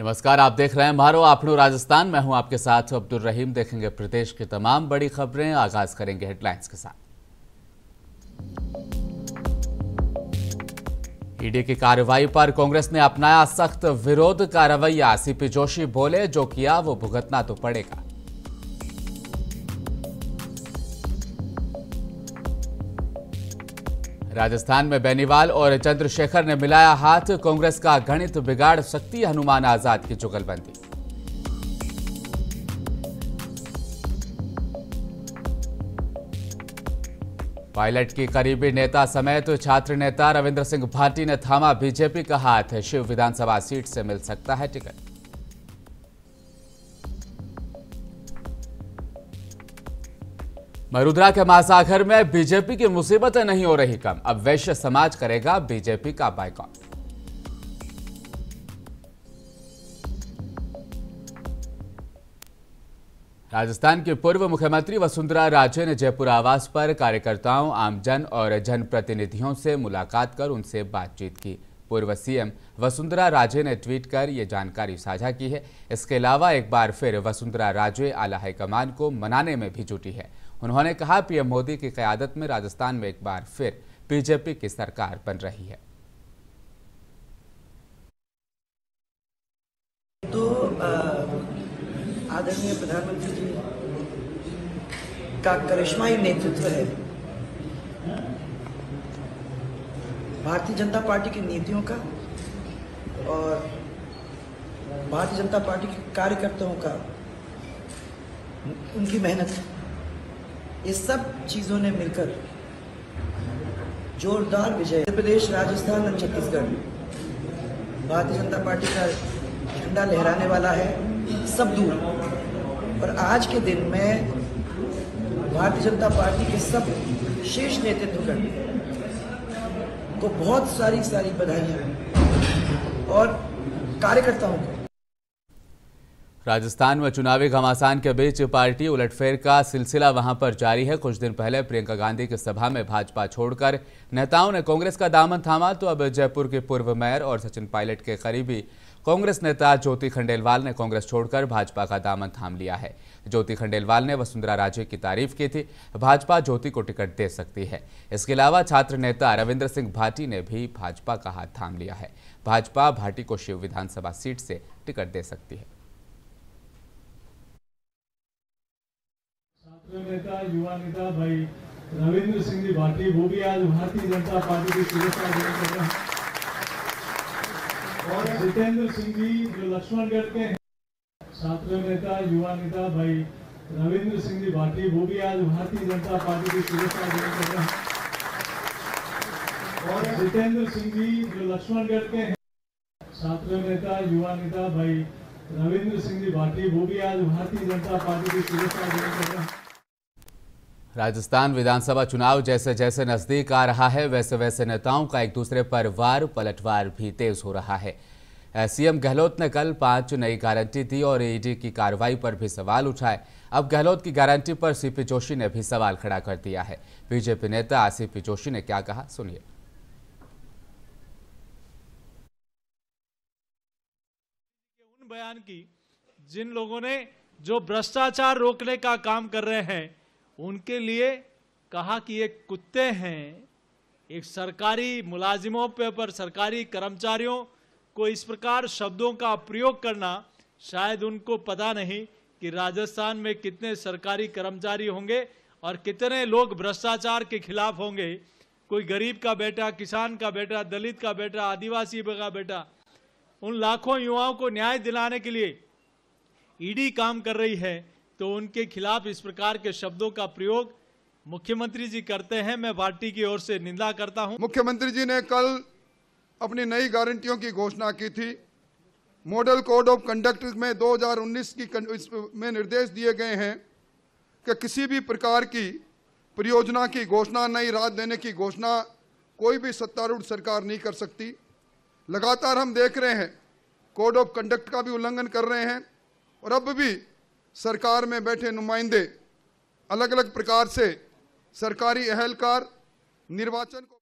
नमस्कार, आप देख रहे हैं मारो आपनो राजस्थान। मैं हूँ आपके साथ अब्दुल रहीम। देखेंगे प्रदेश की तमाम बड़ी खबरें। आगाज़ करेंगे हेडलाइंस के साथ। ईडी की कार्रवाई पर कांग्रेस ने अपनाया सख्त विरोध। का रवैया सीपी जोशी बोले, जो किया वो भुगतना तो पड़ेगा। राजस्थान में बेनीवाल और चंद्रशेखर ने मिलाया हाथ। कांग्रेस का गणित बिगाड़ सकती हनुमान आज़ाद की जुगलबंदी पायलट की करीबी नेता समेत छात्र नेता रविंद्र सिंह भाटी ने थामा, बीजेपी का हाथ। शिव विधानसभा सीट से मिल सकता है टिकट। मरुद्रा के महासागर में बीजेपी की मुसीबतें नहीं हो रही कम। अब वैश्य समाज करेगा बीजेपी का बाइकआउट राजस्थान की पूर्व मुख्यमंत्री वसुंधरा राजे ने जयपुर आवास पर कार्यकर्ताओं, आमजन और जनप्रतिनिधियों से मुलाकात कर उनसे बातचीत की। पूर्व सीएम वसुंधरा राजे ने ट्वीट कर ये जानकारी साझा की है। इसके अलावा एक बार फिर वसुंधरा राजे आला हाईकमान को मनाने में भी जुटी है। उन्होंने कहा, पीएम मोदी की क्यादत में राजस्थान में एक बार फिर बीजेपी की सरकार बन रही है। तो आदरणीय प्रधानमंत्री जी का करिश्माई नेतृत्व है। भारतीय जनता पार्टी की नीतियों का और भारतीय जनता पार्टी के कार्यकर्ताओं का, उनकी मेहनत, ये सब चीज़ों ने मिलकर जोरदार विजय। मध्य प्रदेश, राजस्थान और छत्तीसगढ़। भारतीय जनता पार्टी का झंडा लहराने वाला है, सब दूर। और आज के दिन में भारतीय जनता पार्टी के सब शीर्ष नेतृत्वगण को बहुत सारी सारी बधाइयाँ और कार्यकर्ताओं को। राजस्थान में चुनावी घमासान के बीच पार्टी उलटफेर का सिलसिला वहाँ पर जारी है। कुछ दिन पहले प्रियंका गांधी की सभा में भाजपा छोड़कर नेताओं ने कांग्रेस का दामन थामा तो अब जयपुर के पूर्व मेयर और सचिन पायलट के करीबी कांग्रेस नेता ज्योति खंडेलवाल ने कांग्रेस छोड़कर भाजपा का दामन थाम लिया है। ज्योति खंडेलवाल ने वसुंधरा राजे की तारीफ़ की थी। भाजपा ज्योति को टिकट दे सकती है। इसके अलावा छात्र नेता रविंद्र सिंह भाटी ने भी भाजपा का हाथ थाम लिया है। भाजपा भाटी को शिव विधानसभा सीट से टिकट दे सकती है। नेता युवा नेता भाई रविंद्र सिंह जी भाटी, वो भी आज भारतीय जनता पार्टी की सुरक्षा कर रहे हैं। और जितेंद्र सिंह जी जो लक्ष्मणगढ़ के हैं, छात्र नेता, युवा नेता भाई रविंद्र सिंह जी भाटी, वो भी आज भारतीय जनता पार्टी की सुरक्षा कर रहे हैं। और जितेंद्र सिंह जी जो लक्ष्मणगढ़ के हैं, छात्र नेता, युवा नेता भाई रविंद्र सिंह जी भाटी, वो भी आज भारतीय जनता पार्टी की सुरक्षा कर रहे हैं। राजस्थान विधानसभा चुनाव जैसे जैसे नज़दीक आ रहा है, वैसे वैसे नेताओं का एक दूसरे पर वार पलटवार भी तेज हो रहा है। सीएम गहलोत ने कल पाँच नई गारंटी दी और ईडी की कार्रवाई पर भी सवाल उठाए। अब गहलोत की गारंटी पर सीपी जोशी ने भी सवाल खड़ा कर दिया है। बीजेपी नेता सीपी जोशी ने क्या कहा, सुनिए। बयान की, जिन लोगों ने जो भ्रष्टाचार रोकने का काम कर रहे हैं उनके लिए कहा कि ये कुत्ते हैं। एक सरकारी मुलाजिमों पे पर सरकारी कर्मचारियों को इस प्रकार शब्दों का प्रयोग करना शायद उनको पता नहीं कि राजस्थान में कितने सरकारी कर्मचारी होंगे और कितने लोग भ्रष्टाचार के खिलाफ होंगे। कोई गरीब का बेटा, किसान का बेटा, दलित का बेटा, आदिवासी का बेटा, उन लाखों युवाओं को न्याय दिलाने के लिए ईडी काम कर रही है। तो उनके खिलाफ इस प्रकार के शब्दों का प्रयोग मुख्यमंत्री जी करते हैं। मैं पार्टी की ओर से निंदा करता हूँ। मुख्यमंत्री जी ने कल अपनी नई गारंटियों की घोषणा की थी। मॉडल कोड ऑफ़ कंडक्ट में 2019 की में निर्देश दिए गए हैं कि किसी भी प्रकार की परियोजना की घोषणा, नई रात देने की घोषणा कोई भी सत्तारूढ़ सरकार नहीं कर सकती। लगातार हम देख रहे हैं, कोड ऑफ़ कंडक्ट का भी उल्लंघन कर रहे हैं और अब भी सरकार में बैठे नुमाइंदे अलग अलग प्रकार से सरकारी अहलकार निर्वाचन को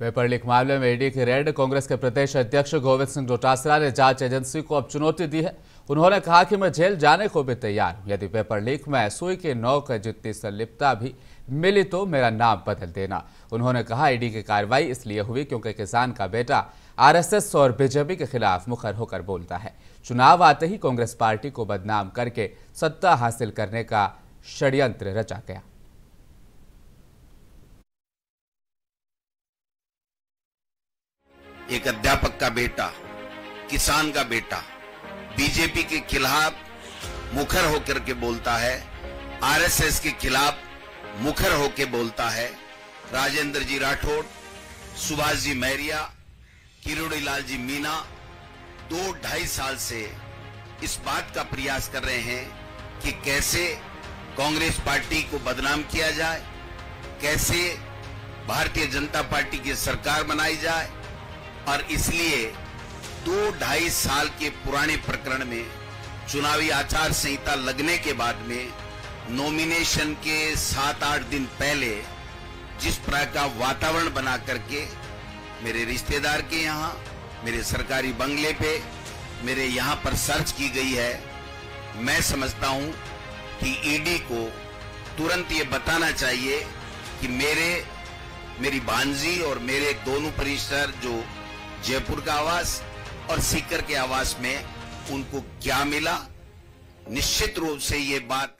पेपर लीक मामले में ईडी की रेड कांग्रेस के प्रदेश अध्यक्ष गोविंद सिंह डोटासरा ने जाँच एजेंसी को अब चुनौती दी है। उन्होंने कहा कि मैं जेल जाने को भी तैयार हूँ। यदि पेपर लीक में सुई के नौक जितनी संलिप्तता भी मिली तो मेरा नाम बदल देना। उन्होंने कहा ईडी की कार्रवाई इसलिए हुई क्योंकि किसान का बेटा आरएसएस और बीजेपी के खिलाफ मुखर होकर बोलता है। चुनाव आते ही कांग्रेस पार्टी को बदनाम करके सत्ता हासिल करने का षड्यंत्र रचा गया। एक अध्यापक का बेटा, किसान का बेटा, बीजेपी के खिलाफ मुखर होकर के बोलता है, आरएसएस के खिलाफ मुखर होकर बोलता है, राजेंद्र जी राठौड़, सुभाष जी मैरिया, किरोड़ी लाल जी मीना दो ढाई साल से इस बात का प्रयास कर रहे हैं कि कैसे कांग्रेस पार्टी को बदनाम किया जाए, कैसे भारतीय जनता पार्टी की सरकार बनाई जाए, और इसलिए दो ढाई साल के पुराने प्रकरण में, चुनावी आचार संहिता लगने के बाद में नॉमिनेशन के सात आठ दिन पहले जिस प्रकार का वातावरण बना करके मेरे रिश्तेदार के यहाँ मेरे सरकारी बंगले पे मेरे यहाँ पर सर्च की गई है। मैं समझता हूँ कि ईडी को तुरंत ये बताना चाहिए कि मेरे, मेरी भांजी और मेरे दोनों परिसर जो जयपुर का आवास और सीकर के आवास में उनको क्या मिला, निश्चित रूप से ये बात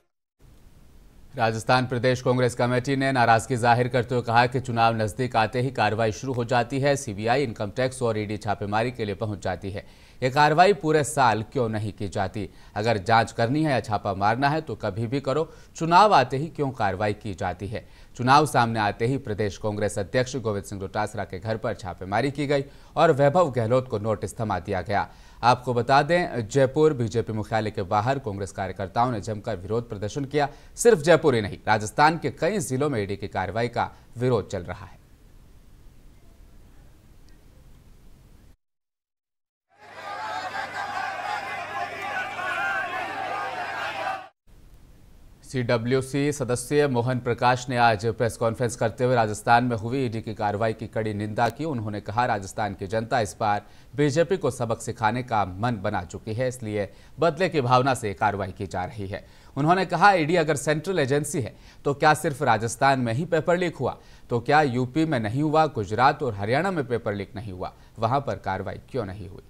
राजस्थान प्रदेश कांग्रेस कमेटी ने नाराज़गी ज़ाहिर करते हुए कहा कि चुनाव नज़दीक आते ही कार्रवाई शुरू हो जाती है, सीबीआई, इनकम टैक्स और ईडी छापेमारी के लिए पहुँच जाती है। ये कार्रवाई पूरे साल क्यों नहीं की जाती? अगर जाँच करनी है या छापा मारना है तो कभी भी करो। चुनाव आते ही क्यों कार्रवाई की जाती है? चुनाव सामने आते ही प्रदेश कांग्रेस अध्यक्ष गोविंद सिंह डोटासरा के घर पर छापेमारी की गई और वैभव गहलोत को नोटिस थमा दिया गया। आपको बता दें, जयपुर बीजेपी मुख्यालय के बाहर कांग्रेस कार्यकर्ताओं ने जमकर विरोध प्रदर्शन किया। सिर्फ़ जयपुर ही नहीं, राजस्थान के कई जिलों में ईडी की कार्रवाई का विरोध चल रहा है। सीडब्ल्यूसी सदस्य मोहन प्रकाश ने आज प्रेस कॉन्फ्रेंस करते हुए राजस्थान में हुई ईडी की कार्रवाई की कड़ी निंदा की। उन्होंने कहा, राजस्थान की जनता इस बार बीजेपी को सबक सिखाने का मन बना चुकी है, इसलिए बदले की भावना से कार्रवाई की जा रही है। उन्होंने कहा, ईडी अगर सेंट्रल एजेंसी है तो क्या सिर्फ़ राजस्थान में ही पेपर लीक हुआ? तो क्या यूपी में नहीं हुआ, गुजरात और हरियाणा में पेपर लीक नहीं हुआ? वहाँ पर कार्रवाई क्यों नहीं हुई?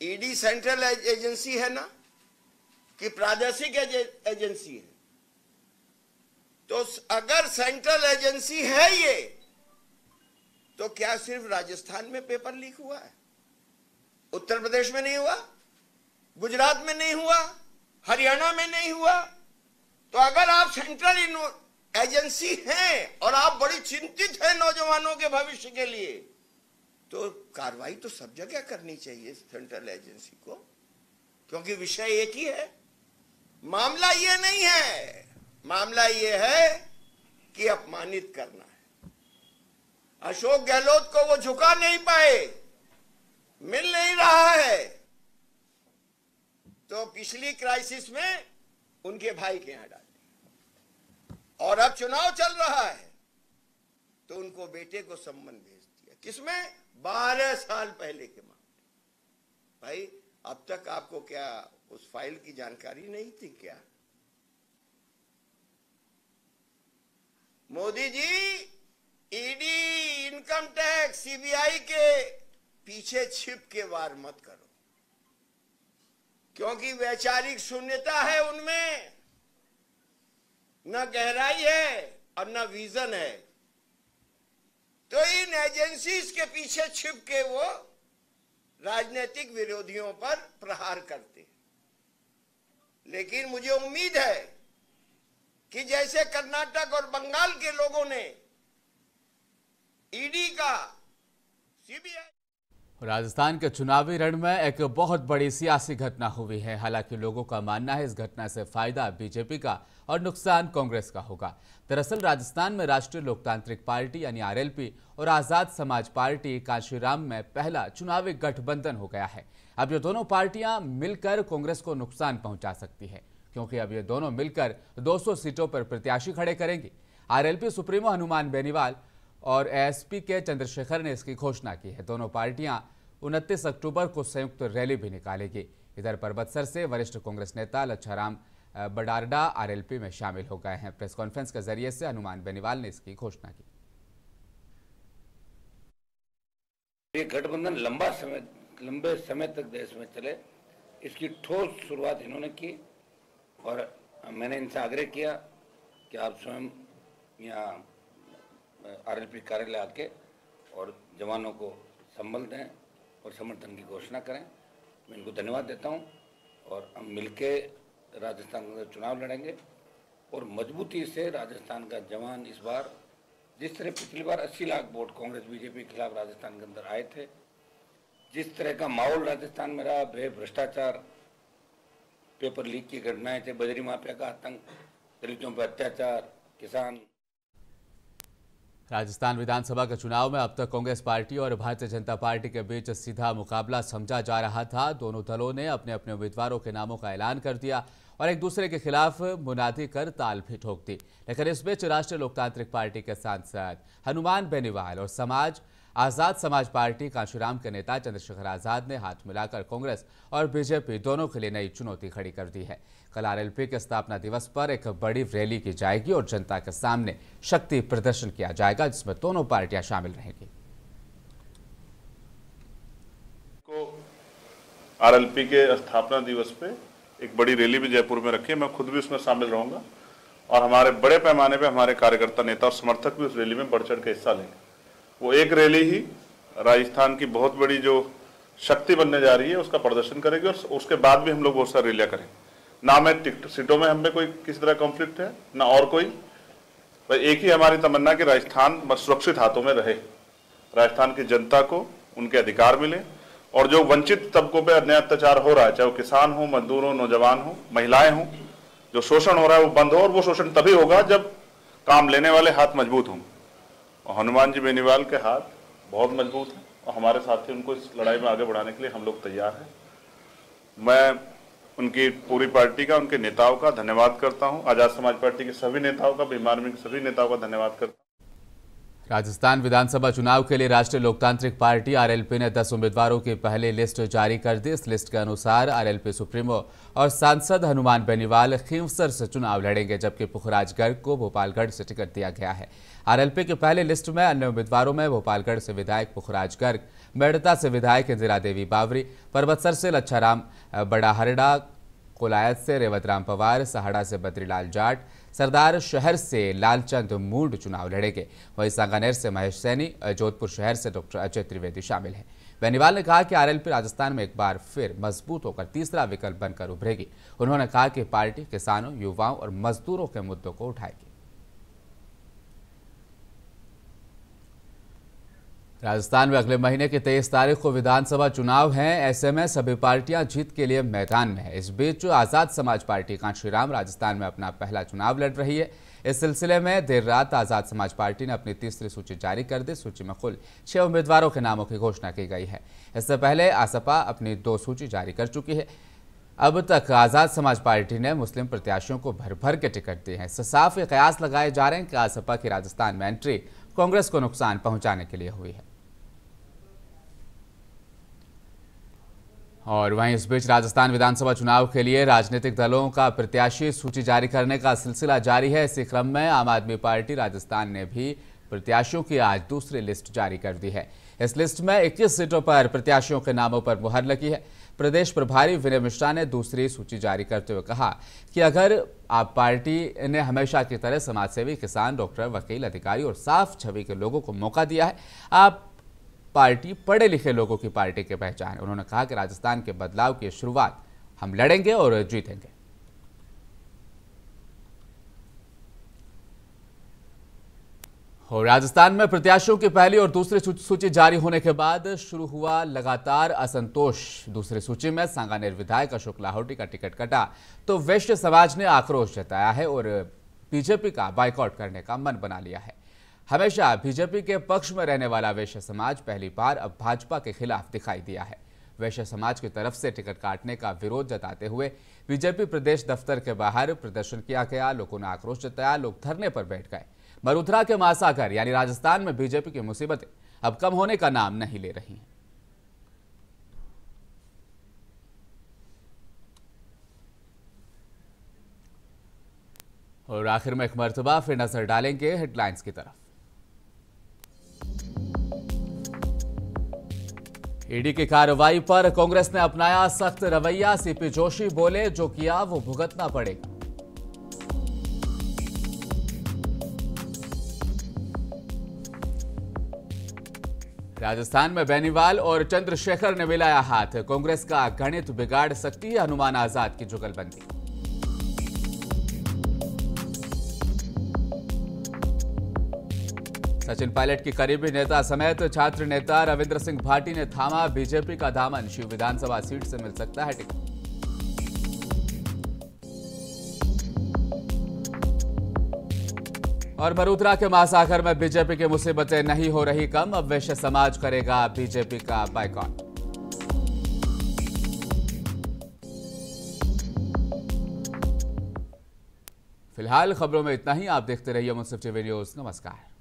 ईडी सेंट्रल एजेंसी है ना कि प्रादेशिक एजेंसी है। तो अगर सेंट्रल एजेंसी है ये तो क्या सिर्फ़ राजस्थान में पेपर लीक हुआ है? उत्तर प्रदेश में नहीं हुआ? गुजरात में नहीं हुआ? हरियाणा में नहीं हुआ? तो अगर आप सेंट्रल एजेंसी हैं और आप बड़ी चिंतित हैं नौजवानों के भविष्य के लिए तो कार्रवाई तो सब जगह करनी चाहिए सेंट्रल एजेंसी को, क्योंकि विषय एक ही है। मामला ये नहीं है। मामला ये है कि अपमानित करना है। अशोक गहलोत को वो झुका नहीं पाए। मिल नहीं रहा है। तो पिछली क्राइसिस में उनके भाई के यहाँ डाल दिया। और अब चुनाव चल रहा है। तो उनको बेटे को संबंध भेज दिया। किसमें? बारह साल पहले के मामले। भाई, अब तक आपको क्या उस फ़ाइल की जानकारी नहीं थी क्या? Modi ji ED income tax CBI के पीछे छिप के वार मत करो। क्योंकि वैचारिक शून्यता है उनमें। न गहराई है और न विजन है। तो इन एजेंसीज के पीछे छिप के वो राजनीतिक विरोधियों पर प्रहार करते लेकिन मुझे उम्मीद है कि जैसे कर्नाटक और बंगाल के लोगों ने ईडी का सीबीआई राजस्थान के चुनावी रण में एक बहुत बड़ी सियासी घटना हुई है। हालाँकि लोगों का मानना है इस घटना से फ़ायदा बीजेपी का और नुकसान कांग्रेस का होगा। दरअसल राजस्थान में राष्ट्रीय लोकतांत्रिक पार्टी यानी आरएलपी और आज़ाद समाज पार्टी कांशीराम में पहला चुनावी गठबंधन हो गया है। अब ये दोनों पार्टियाँ मिलकर कांग्रेस को नुकसान पहुँचा सकती है, क्योंकि अब ये दोनों मिलकर 200 सीटों पर प्रत्याशी खड़े करेंगी। आरएलपी, सुप्रीमो, हनुमान बेनीवाल और एएसपी के चंद्रशेखर ने इसकी घोषणा की है। दोनों पार्टियाँ उनतीस अक्टूबर को संयुक्त रैली भी निकालेगी। इधर परबतसर से वरिष्ठ कांग्रेस नेता लच्छाराम बडारडा आरएलपी में शामिल हो गए हैं। प्रेस कॉन्फ्रेंस के ज़रिए से हनुमान बेनीवाल ने इसकी घोषणा की। ये गठबंधन लंबा समय, लंबे समय तक देश में चले। इसकी ठोस शुरुआत इन्होंने की और मैंने इनसे आग्रह किया कि आप स्वयं यहाँ आरएलपी कार्यालय आके और जवानों को संबल दें और समर्थन की घोषणा करें। मैं इनको धन्यवाद देता हूँ और हम मिलके राजस्थान के अंदर चुनाव लड़ेंगे और मजबूती से राजस्थान का जवान इस बार, जिस तरह पिछली बार 80 लाख वोट कांग्रेस बीजेपी के खिलाफ राजस्थान के अंदर आए थे, जिस तरह का माहौल राजस्थान में रहा बे भ्रष्टाचार, पेपर लीक की घटनाएँ थे, बजरी माफिया का आतंक दलितों पर अत्याचार, किसान राजस्थान विधानसभा के चुनाव में अब तक कांग्रेस पार्टी और भारतीय जनता पार्टी के बीच सीधा मुकाबला समझा जा रहा था। दोनों दलों ने अपने अपने उम्मीदवारों के नामों का ऐलान कर दिया और एक दूसरे के खिलाफ मुनादी कर ताल भी ठोक दी। लेकिन इस बीच राष्ट्रीय लोकतांत्रिक पार्टी के सांसद हनुमान बेनीवाल और समाज आज़ाद समाज पार्टी कांशीराम के नेता चंद्रशेखर आज़ाद ने हाथ मिलाकर कांग्रेस और बीजेपी दोनों के लिए नई चुनौती खड़ी कर दी है। कल आरएलपी के स्थापना दिवस पर एक बड़ी रैली की जाएगी और जनता के सामने शक्ति प्रदर्शन किया जाएगा, जिसमें दोनों पार्टियाँ शामिल रहेंगी। आरएलपी के स्थापना दिवस पे एक बड़ी रैली भी जयपुर में रखी है। मैं खुद भी उसमें शामिल रहूँगा और हमारे बड़े पैमाने पे हमारे कार्यकर्ता, नेता और समर्थक भी उस रैली में बढ़ चढ़ के हिस्सा लेंगे। वो एक रैली ही राजस्थान की बहुत बड़ी जो शक्ति बनने जा रही है, उसका प्रदर्शन करेगी और उसके बाद भी हम लोग बहुत सारी रैलियाँ करेंगे। ना मैं टिकट सीटों में हमें कोई किसी तरह कॉन्फ्लिक्ट है, ना और कोई। पर एक ही हमारी तमन्ना कि राजस्थान सुरक्षित हाथों में रहे। राजस्थान की जनता को उनके अधिकार मिले और जो वंचित तबकों पर अन्याय अत्याचार हो रहा है, चाहे वो किसान हो, मजदूर हो, नौजवान हो, महिलाएँ हों, जो शोषण हो रहा है वो बंद हो और वो शोषण तभी होगा जब काम लेने वाले हाथ मज़बूत होंगे और हनुमान जी बेनीवाल के हाथ बहुत मज़बूत हैं और हमारे साथी उनको इस लड़ाई में आगे बढ़ाने के लिए हम लोग तैयार हैं। मैं उनकी पूरी पार्टी का, उनके नेताओं का धन्यवाद करता हूँ। आज़ाद समाज पार्टी के सभी नेताओं का बीमार में सभी नेताओं का धन्यवाद करता हूँ। राजस्थान विधानसभा चुनाव के लिए राष्ट्रीय लोकतांत्रिक पार्टी आरएलपी ने 10 उम्मीदवारों की पहली लिस्ट जारी कर दी। इस लिस्ट के अनुसार आरएलपी सुप्रीमो और सांसद हनुमान बेनीवाल खींवसर से चुनाव लड़ेंगे, जबकि पुखराज गर्ग को भोपालगढ़ से टिकट दिया गया है। आरएलपी की पहली लिस्ट में अन्य उम्मीदवारों में भोपालगढ़ से विधायक पुखराज गर्ग मेड़ता से विधायक इंदिरा देवी बावरी, परबतसर से लच्छाराम, बड़ाहरडा, कोलायत से रेवतराम पवार, सहाड़ा से बद्रीलाल जाट सरदार शहर से लालचंद मूड चुनाव लड़ेंगे। वहीं सांगानेर से महेश सैनी, जोधपुर शहर से डॉक्टर अजय त्रिवेदी शामिल हैं। बेनीवाल ने कहा कि आरएलपी राजस्थान में एक बार फिर मज़बूत होकर तीसरा विकल्प बनकर उभरेगी। उन्होंने कहा कि पार्टी किसानों, युवाओं और मजदूरों के मुद्दों को उठाएगी। राजस्थान में अगले महीने की तेईस तारीख को विधानसभा चुनाव हैं। ऐसे में सभी पार्टियाँ जीत के लिए मैदान में है। इस बीच आज़ाद समाज पार्टी कांशीराम राजस्थान में अपना पहला चुनाव लड़ रही है। इस सिलसिले में देर रात आज़ाद समाज पार्टी ने अपनी तीसरी सूची जारी कर दी। सूची में कुल छह उम्मीदवारों के नामों की घोषणा की गई है। इससे पहले आसपा अपनी दो सूची जारी कर चुकी है। अब तक आज़ाद समाज पार्टी ने मुस्लिम प्रत्याशियों को भर भर के टिकट दिए हैं। साफ़ कयास लगाए जा रहे हैं कि आसपा की राजस्थान में एंट्री कांग्रेस को नुकसान पहुँचाने के लिए हुई है। और वहीं इस बीच राजस्थान विधानसभा चुनाव के लिए राजनीतिक दलों का प्रत्याशी सूची जारी करने का सिलसिला जारी है। इसी क्रम में आम आदमी पार्टी राजस्थान ने भी प्रत्याशियों की आज दूसरी लिस्ट जारी कर दी है। इस लिस्ट में 21 सीटों पर प्रत्याशियों के नामों पर मुहर लगी है। प्रदेश प्रभारी विनय मिश्रा ने दूसरी सूची जारी करते हुए कहा कि अगर आप पार्टी ने हमेशा की तरह समाजसेवी किसान, डॉक्टर, वकील, अधिकारी और साफ़ छवि के लोगों को मौका दिया है, आप पार्टी पढ़े लिखे लोगों की पार्टी की पहचान। है उन्होंने कहा कि राजस्थान के बदलाव की शुरुआत हम लड़ेंगे और जीतेंगे। और राजस्थान में प्रत्याशियों की पहली और दूसरी सूची जारी होने के बाद शुरू हुआ लगातार असंतोष। दूसरी सूची में सांगानेर विधायक अशोक लाहौटी का टिकट कटा तो वैश्य समाज ने आक्रोश जताया है और बीजेपी का बाइकआउट करने का मन बना लिया है। हमेशा बीजेपी के पक्ष में रहने वाला वैश्य समाज पहली बार अब भाजपा के खिलाफ दिखाई दिया है। वैश्य समाज की तरफ़ से टिकट काटने का विरोध जताते हुए बीजेपी प्रदेश दफ्तर के बाहर प्रदर्शन किया गया, लोगों ने आक्रोश जताया, लोग धरने पर बैठ गए। मरुथरा के मासाकर यानी राजस्थान में बीजेपी की मुसीबतें अब कम होने का नाम नहीं ले रही। हैं और आखिर में एक मरतबा फिर नज़र डालेंगे हेडलाइंस की तरफ़। ईडी की कार्रवाई पर कांग्रेस ने अपनाया सख्त रवैया। सीपी जोशी बोले, जो किया वो भुगतना पड़ेगा। राजस्थान में बेनीवाल और चंद्रशेखर ने मिलाया हाथ। कांग्रेस का गणित बिगाड़ सकती है हनुमान आज़ाद की जुगलबंदी। सचिन पायलट की करीबी नेता समेत छात्र नेता रविंद्र सिंह भाटी ने थामा बीजेपी का दामन। शिव विधानसभा सीट से मिल सकता है टिकट। और मरुद्रा के महासागर में बीजेपी की मुसीबतें नहीं हो रही कम, अब वैश्य समाज करेगा बीजेपी का बाइकॉट फ़िलहाल खबरों में इतना ही, आप देखते रहिए मुंसिफ टीवी न्यूज़। नमस्कार।